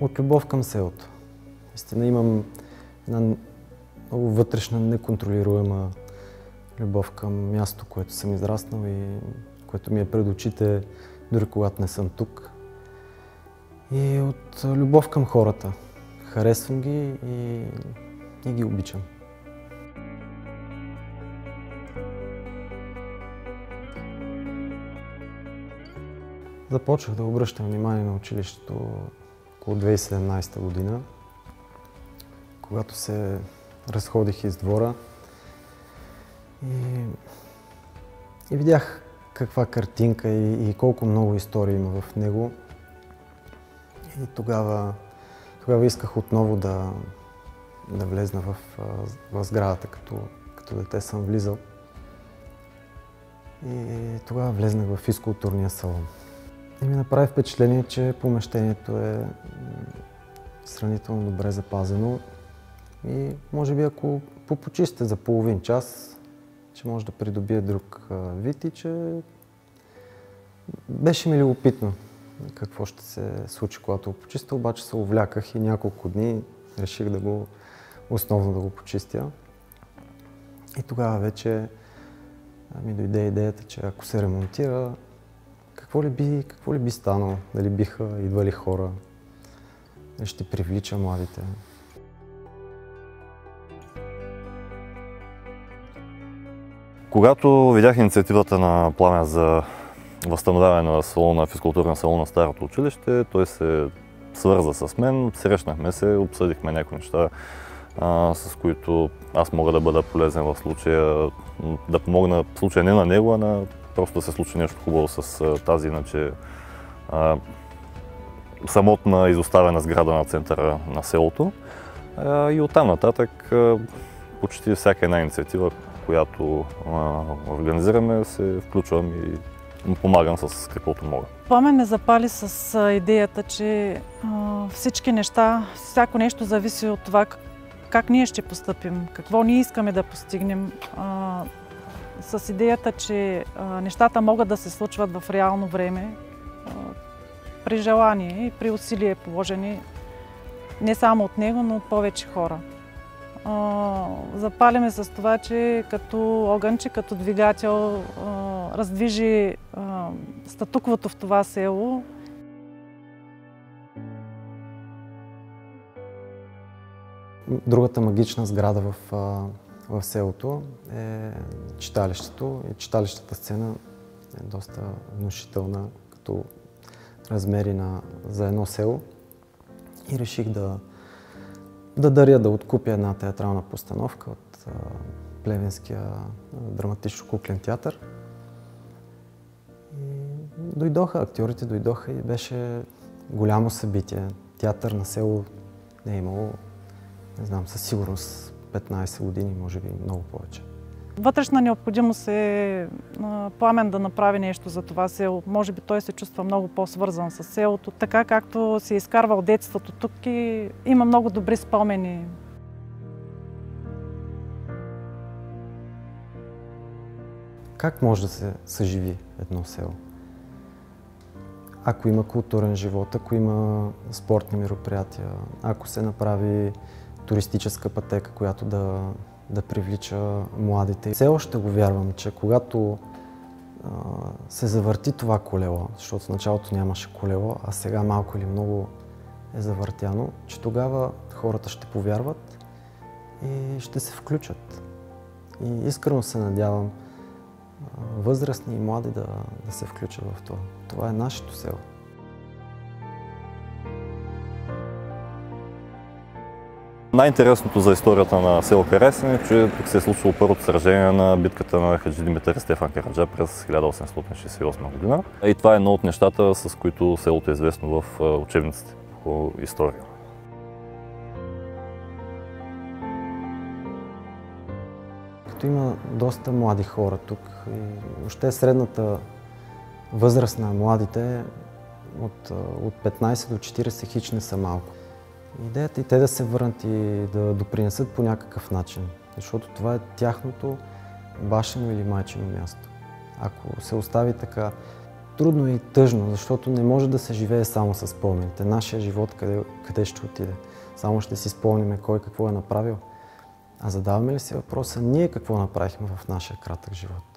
От любов към селото. Истина имам една много вътрешна, неконтролируема любов към място, което съм израснал и което ми е пред очите, дори когато не съм тук. И от любов към хората. Харесвам ги и, и ги обичам. Започнах да обръщам внимание на училището около 2017 година, когато се разходих из двора и, и видях каква картинка и, и колко много истории има в него. И тогава, тогава исках отново да, да влезна в, в сградата, като, като дете съм влизал. И тогава влезнах в физкултурния салон. И ми направи впечатление, че помещението е сравнително добре запазено и може би ако попочистите за половин час, че може да придобие друг вид и че беше ми любопитно какво ще се случи, когато го почистя, обаче се увляках и няколко дни реших да го основно да го почистя. И тогава вече ми дойде идеята, че ако се ремонтира, какво ли би, какво ли би станало? Дали биха идвали хора? Дали ще привлича младите? Когато видях инициативата на Пламя за възстановяване на салона, физкултурна салон на старото училище, той се свърза с мен, срещнахме се, обсъдихме някои неща, а, с които аз мога да бъда полезен в случая, да помогна в случая не на него, а на просто да се случи нещо хубаво с тази иначе а, самотна изоставена сграда на центъра на селото. А, и оттам нататък а, почти всяка една инициатива, която организираме, се включвам и помагам с каквото мога. Пламен ме запали с идеята, че всички неща, всяко нещо зависи от това как ние ще поступим, какво ние искаме да постигнем. С идеята, че нещата могат да се случват в реално време, при желание и при усилие положени не само от него, но от повече хора. Запалиме с това, че като огънче, като двигател раздвижи статуквото в това село. Другата магична сграда в, в селото е читалището. И читалищата сцена е доста внушителна като размери на, за едно село. И реших да, да даря, да откупя една театрална постановка от а, Плевенския драматично-куклен театър. И дойдоха, актьорите дойдоха и беше голямо събитие. Театър на село не е имало, не знам, със сигурност 15 години, може би много повече. Вътрешна необходимост е пламен да направи нещо за това село. Може би той се чувства много по-свързан с селото, така както се е изкарвал детството тук и има много добри спомени. Как може да се съживи едно село? Ако има културен живот, ако има спортни мероприятия, ако се направи туристическа пътека, която да да привлича младите. Все още го вярвам, че когато а, се завърти това колело, защото в началото нямаше колело, а сега малко или много е завъртяно, че тогава хората ще повярват и ще се включат. И искрено се надявам възрастни и млади да, да се включат в това. Това е нашето село. Най-интересното за историята на село Каресен е, че тук се е случило първото сражение на битката на Хаджи Димитър и Стефан Караджа през 1868 година. И това е едно от нещата, с които селото е известно в учебниците по история. Като има доста млади хора тук и въобще средната възраст на младите от, от 15 до 40 хич не са малко. Идеята е и те да се върнат и да допринесат по някакъв начин, защото това е тяхното башено или майчино място. Ако се остави така, трудно и тъжно, защото не може да се живее само с спомените. Нашия живот къде, къде ще отиде? Само ще си спомниме кой какво е направил. А задаваме ли си въпроса ние какво направихме в нашия кратък живот?